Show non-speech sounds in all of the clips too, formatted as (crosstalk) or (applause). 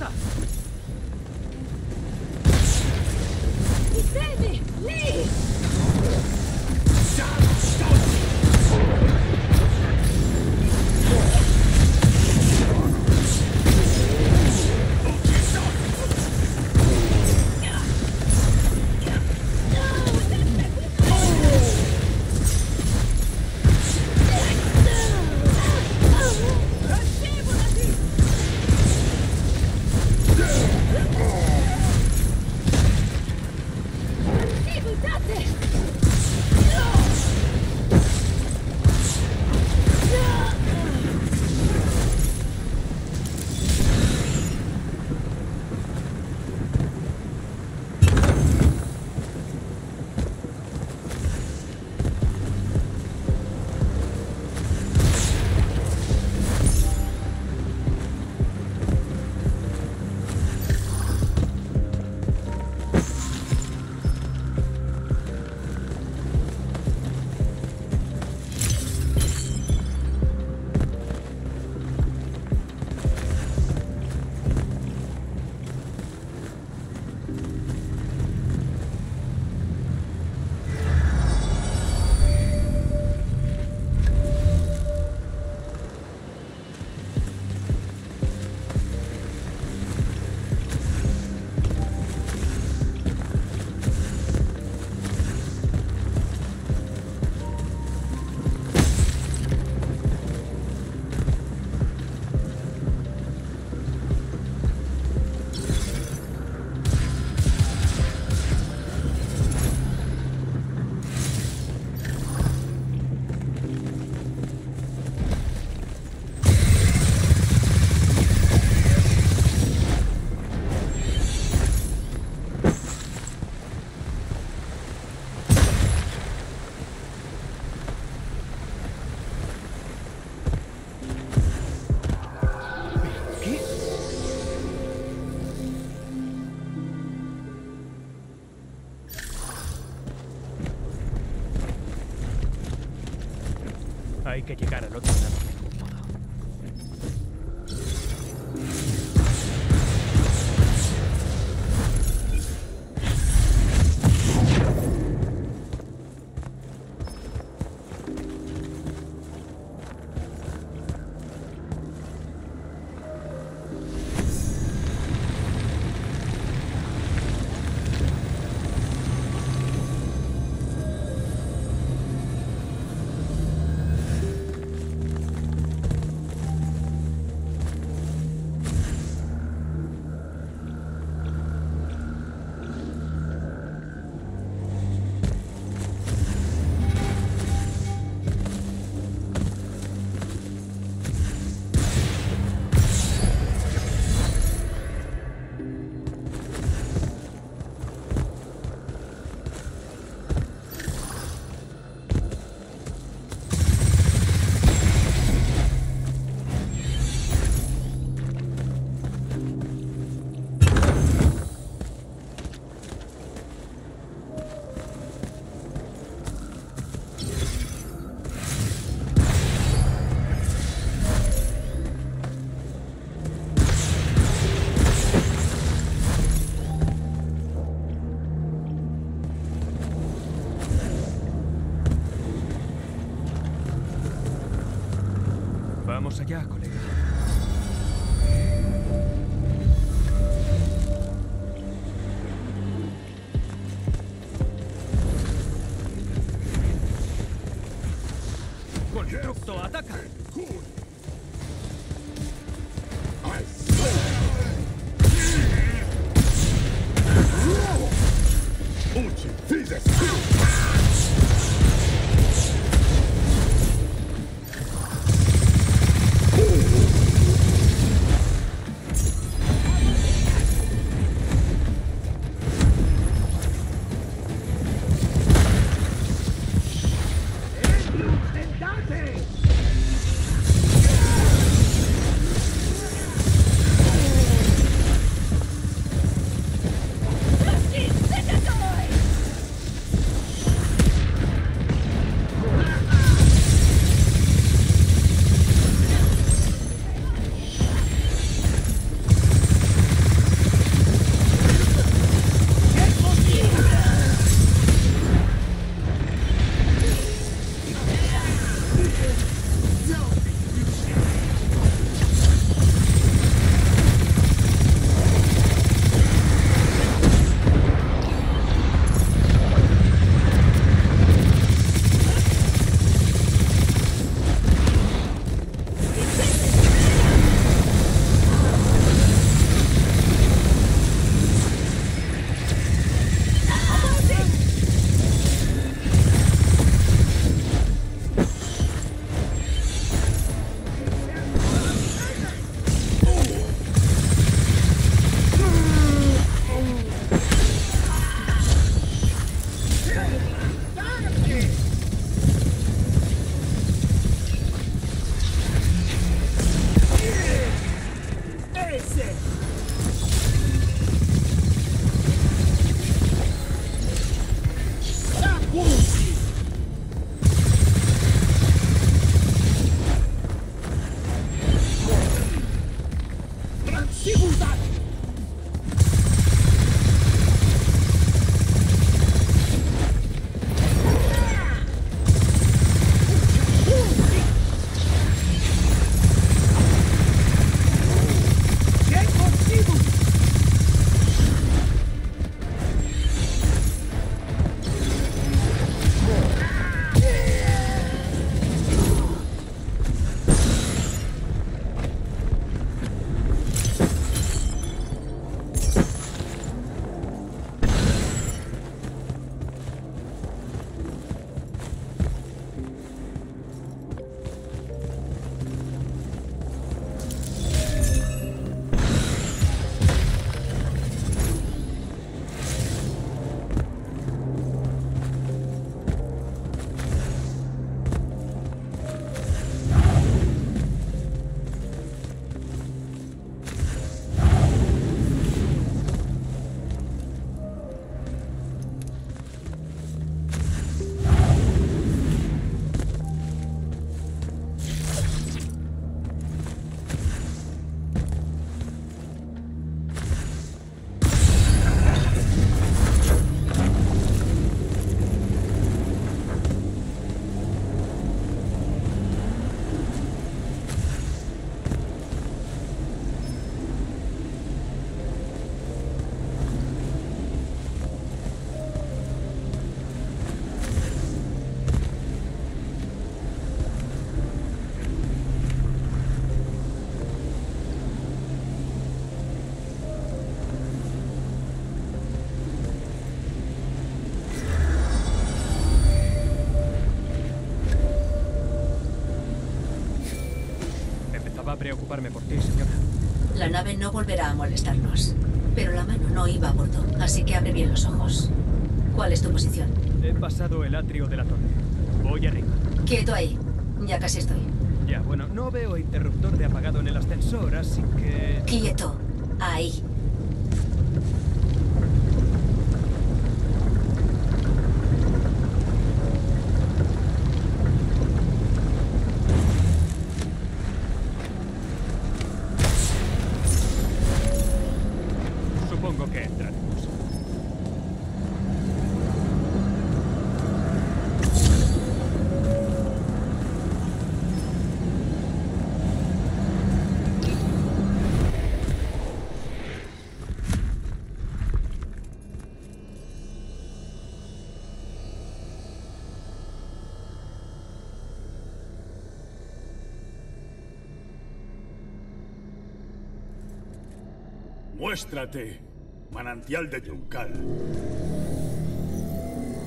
stuff. Hay que La nave no volverá a molestarnos. Pero la mano no iba a bordo, así que abre bien los ojos. ¿Cuál es tu posición? He pasado el atrio de la torre. Voy arriba. Quieto ahí. Ya casi estoy. Ya, bueno, no veo interruptor de apagado en el ascensor, así que... Quieto. Ahí. Supongo que entraremos. Muéstrate, manantial de Yuncal.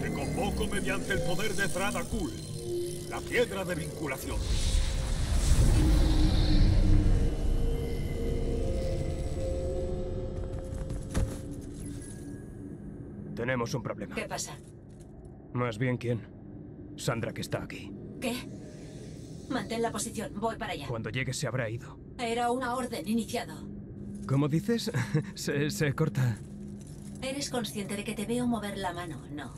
Te convoco mediante el poder de Thradakul, la piedra de vinculación. Tenemos un problema. ¿Qué pasa? Más bien, ¿quién? Sandra, que está aquí. ¿Qué? Mantén la posición. Voy para allá. Cuando llegue se habrá ido. Era una orden iniciado. ¿Cómo dices? (laughs) se, se corta. Eres consciente de que te veo mover la mano, ¿no?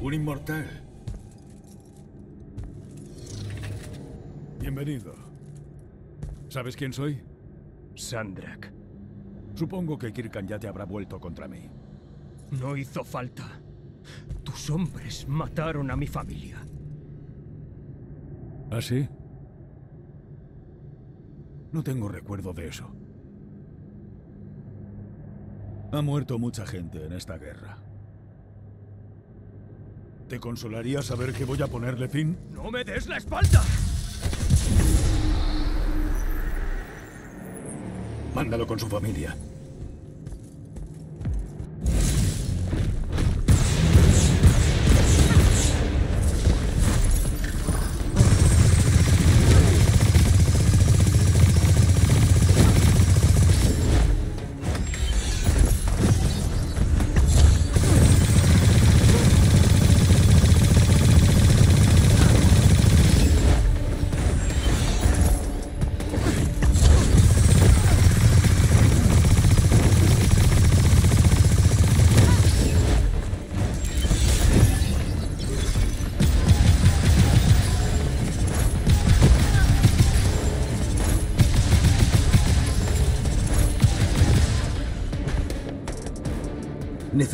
Un inmortal. Bienvenido. ¿Sabes quién soy? Sandrak. Supongo que Kirkan ya te habrá vuelto contra mí. No hizo falta. Tus hombres mataron a mi familia. ¿Ah, sí? No tengo recuerdo de eso. Ha muerto mucha gente en esta guerra. ¿Te consolaría saber que voy a ponerle fin? ¡No me des la espalda! Mándalo con su familia.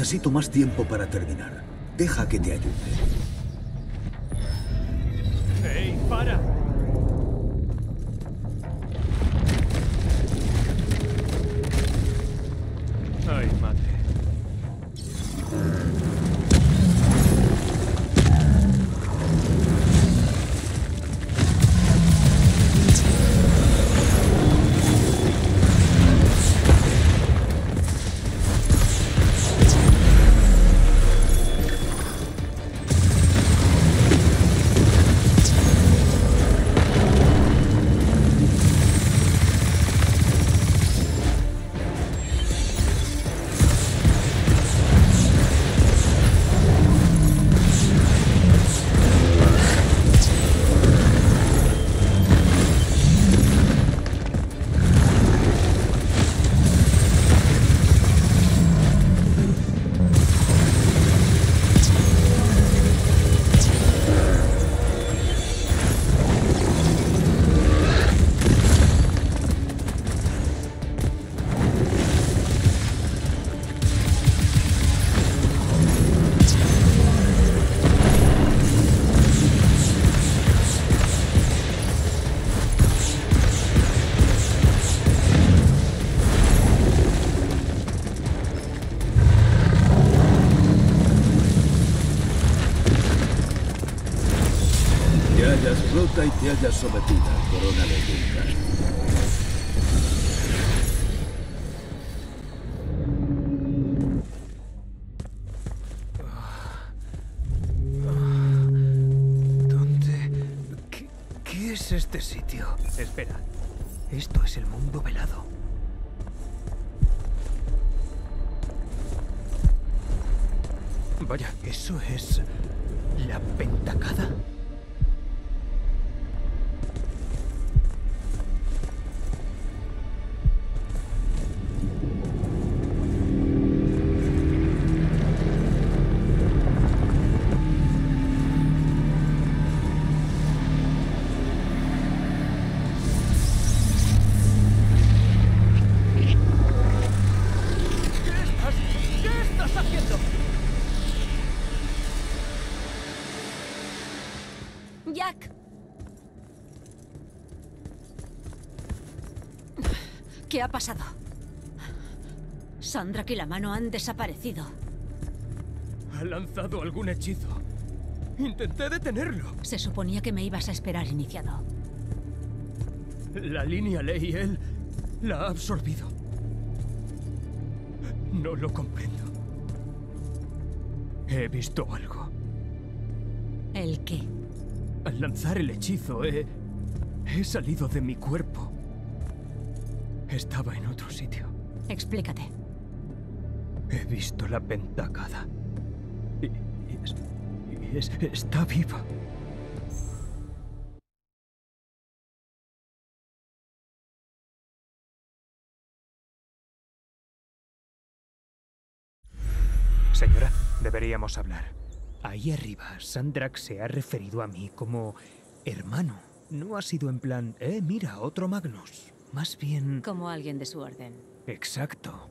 Necesito más tiempo para terminar. Deja que te ayude. Rota y te ha pasado? Sandra y la mano han desaparecido. Ha lanzado algún hechizo. Intenté detenerlo. Se suponía que me ibas a esperar iniciado. La línea ley, él la ha absorbido. No lo comprendo. He visto algo. ¿El qué? Al lanzar el hechizo, he, he salido de mi cuerpo. Estaba en otro sitio. Explícate. He visto la pentacada. Y, y es- y es- está viva. Señora, deberíamos hablar. Ahí arriba, Sandrak se ha referido a mí como hermano. No ha sido en plan, eh, mira, otro Magnus. Más bien... Como alguien de su orden. Exacto.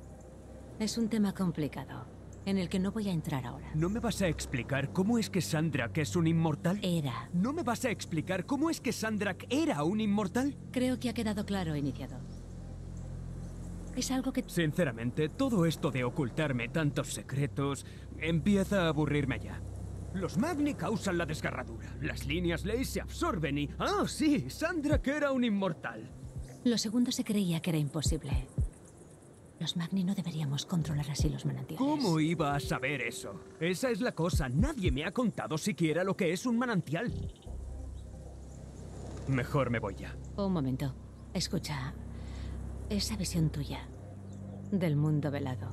Es un tema complicado, en el que no voy a entrar ahora. ¿No me vas a explicar cómo es que Sandrak es un inmortal? Era. ¿No me vas a explicar cómo es que Sandrak era un inmortal? Creo que ha quedado claro, iniciado. Es algo que... Sinceramente, todo esto de ocultarme tantos secretos empieza a aburrirme ya. Los Magni causan la desgarradura. Las líneas ley se absorben y... ¡Ah, sí! Sandrak era un inmortal. Lo segundo se creía que era imposible. Los Magni no deberíamos controlar así los manantiales. ¿Cómo iba a saber eso? Esa es la cosa. Nadie me ha contado siquiera lo que es un manantial. Mejor me voy ya. Un momento. Escucha. Esa visión tuya del mundo velado.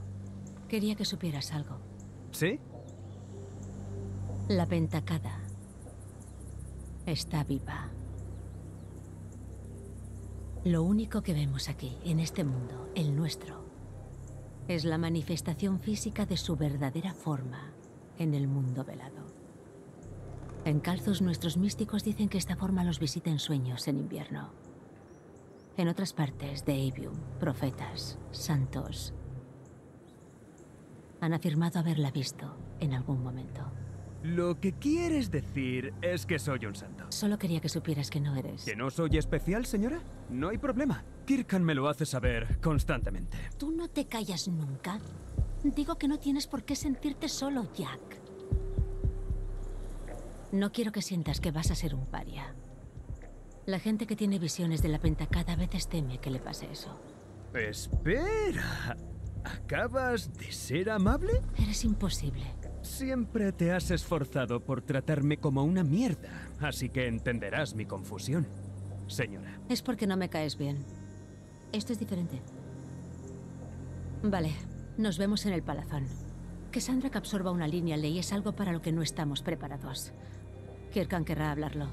Quería que supieras algo. ¿Sí? La pentacada está viva. Lo único que vemos aquí, en este mundo, el nuestro, es la manifestación física de su verdadera forma en el mundo velado. En Calzos nuestros místicos dicen que esta forma los visita en sueños en invierno. En otras partes de Avium, profetas, santos, han afirmado haberla visto en algún momento. Lo que quieres decir es que soy un santo. Solo quería que supieras que no eres. ¿Que no soy especial, señora? No hay problema. Kirkan me lo hace saber constantemente. ¿Tú no te callas nunca? Digo que no tienes por qué sentirte solo, Jack. No quiero que sientas que vas a ser un paria. La gente que tiene visiones de la pentacada a veces teme que le pase eso. Espera. ¿Acabas de ser amable? Eres imposible. Siempre te has esforzado por tratarme como una mierda, así que entenderás mi confusión, señora. Es porque no me caes bien. Esto es diferente. Vale, nos vemos en el palazón. Que Sandra absorba una línea ley es algo para lo que no estamos preparados. Kirkan querrá hablarlo.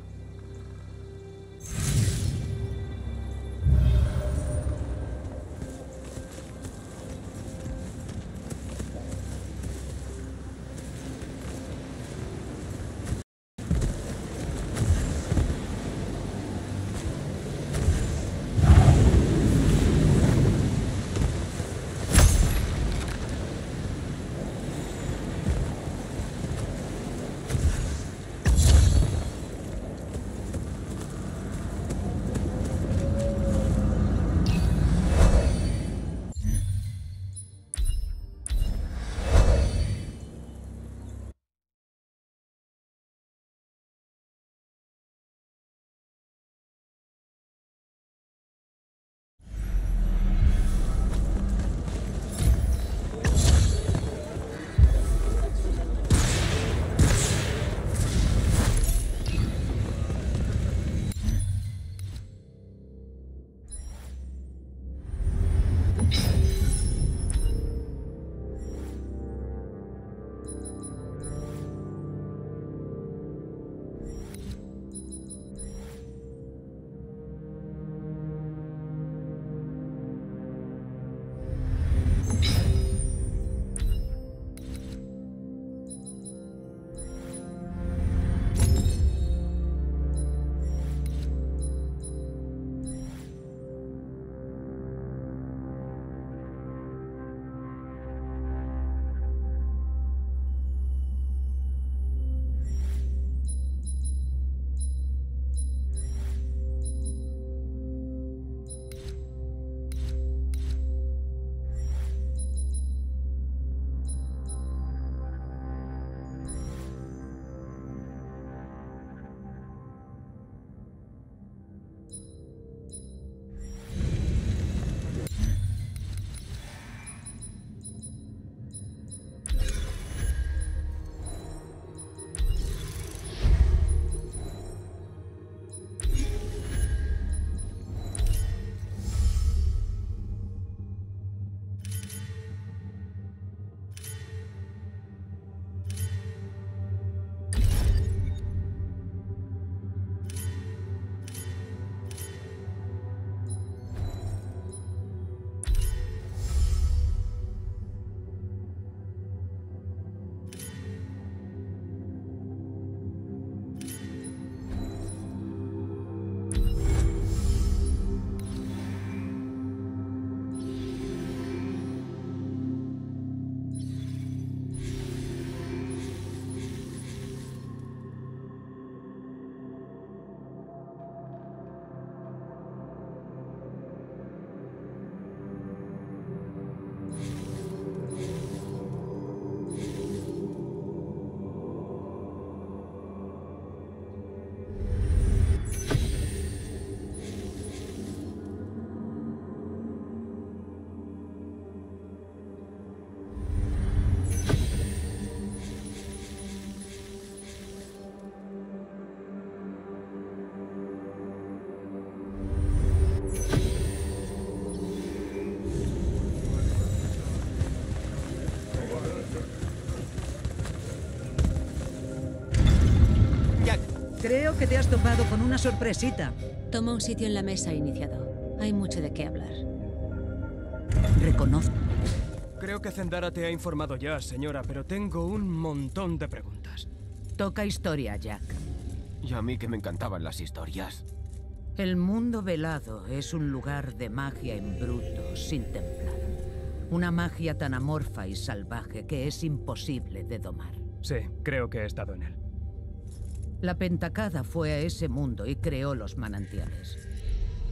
Creo que te has topado con una sorpresita. Toma un sitio en la mesa, iniciado. Hay mucho de qué hablar. Reconozco. Creo que Zendara te ha informado ya, señora, pero tengo un montón de preguntas. Toca historia, Jack. Y a mí que me encantaban las historias. El mundo velado es un lugar de magia en bruto, sin templar. Una magia tan amorfa y salvaje que es imposible de domar. Sí, creo que he estado en él. La Pentacada fue a ese mundo y creó los manantiales.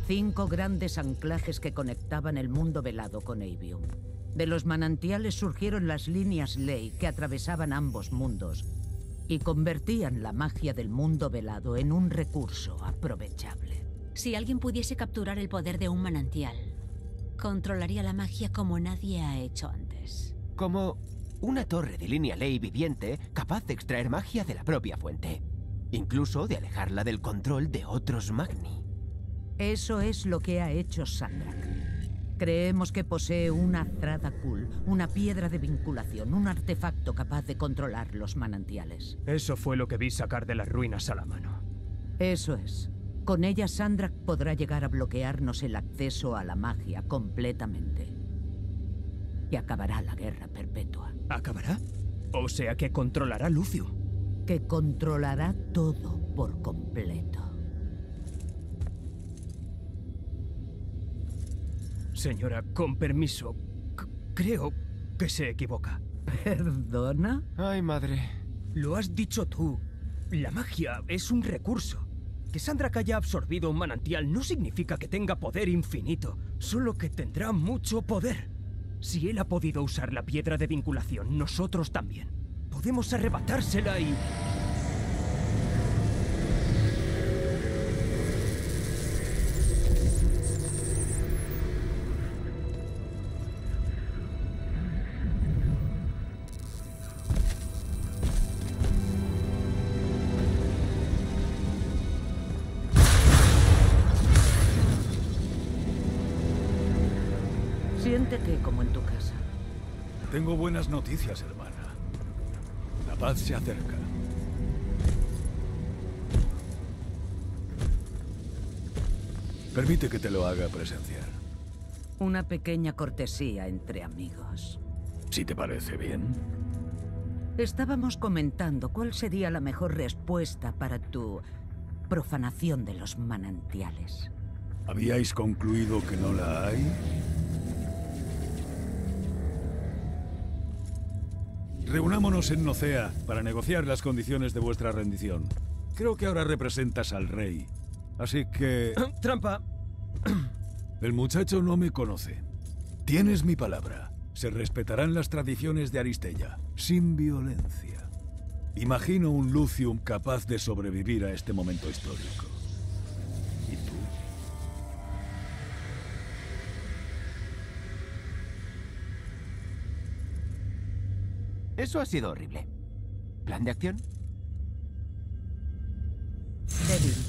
Cinco grandes anclajes que conectaban el mundo velado con Avium. De los manantiales surgieron las líneas ley que atravesaban ambos mundos y convertían la magia del mundo velado en un recurso aprovechable. Si alguien pudiese capturar el poder de un manantial, controlaría la magia como nadie ha hecho antes. Como una torre de línea ley viviente capaz de extraer magia de la propia fuente. Incluso de alejarla del control de otros Magni. Eso es lo que ha hecho Sandrak. Creemos que posee una Thradakul, una piedra de vinculación, un artefacto capaz de controlar los manantiales. Eso fue lo que vi sacar de las ruinas a la mano. Eso es. Con ella Sandrak podrá llegar a bloquearnos el acceso a la magia completamente. Y acabará la guerra perpetua. ¿Acabará? O sea que controlará Lucio. Que controlará todo por completo. Señora, con permiso, creo que se equivoca. (laughs) ¿Perdona? Ay, madre. Lo has dicho tú. La magia es un recurso. Que Sandrak haya absorbido un manantial no significa que tenga poder infinito, solo que tendrá mucho poder. Si él ha podido usar la piedra de vinculación, nosotros también. Podemos arrebatársela y... Siéntete como en tu casa. Tengo buenas noticias, hermana. Se acerca. Permite que te lo haga presenciar, Una pequeña cortesía entre amigos. si te parece bien. Estábamos comentando cuál sería la mejor respuesta para tu profanación de los manantiales. ¿Habíais concluido que no la hay? Reunámonos en Nocea para negociar las condiciones de vuestra rendición. Creo que ahora representas al rey. Así que... (clears throat) Trampa. (clears throat) El muchacho no me conoce. Tienes mi palabra. Se respetarán las tradiciones de Aristella, sin violencia. Imagino un Lucium capaz de sobrevivir a este momento histórico. Eso ha sido horrible. ¿Plan de acción? Débil.